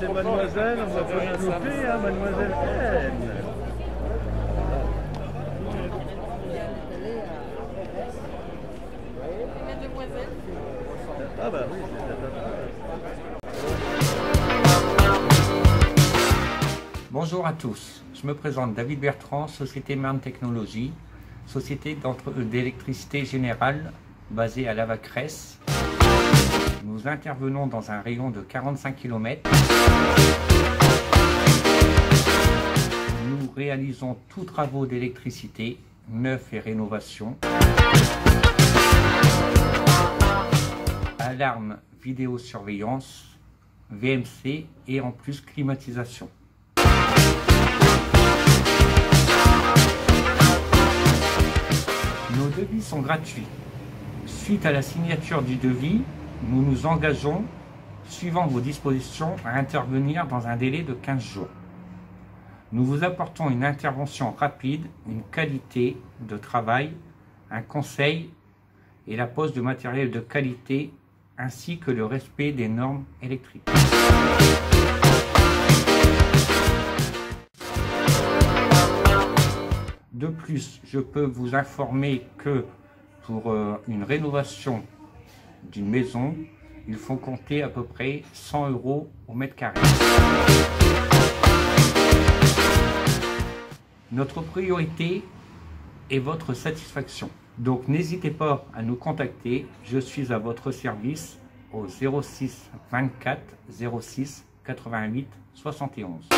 C'est mademoiselle, on va pas se louper, hein, mademoiselle. Ah bah Bonjour à tous, je me présente David Bertrand, Société Marne Technologies, société d'électricité générale basée à Lavacresse. Nous intervenons dans un rayon de 45 km. Nous réalisons tous travaux d'électricité, neuf et rénovation. Alarme vidéosurveillance, VMC et en plus climatisation. Nos devis sont gratuits. Suite à la signature du devis, nous nous engageons, suivant vos dispositions, à intervenir dans un délai de 15 jours. Nous vous apportons une intervention rapide, une qualité de travail, un conseil et la pose de matériel de qualité ainsi que le respect des normes électriques. De plus, je peux vous informer que pour euh, une rénovation d'une maison, il faut compter à peu près 100 euros au mètre carré. Notre priorité est votre satisfaction. Donc n'hésitez pas à nous contacter. Je suis à votre service au 06 24 06 88 71.